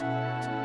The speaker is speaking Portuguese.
Música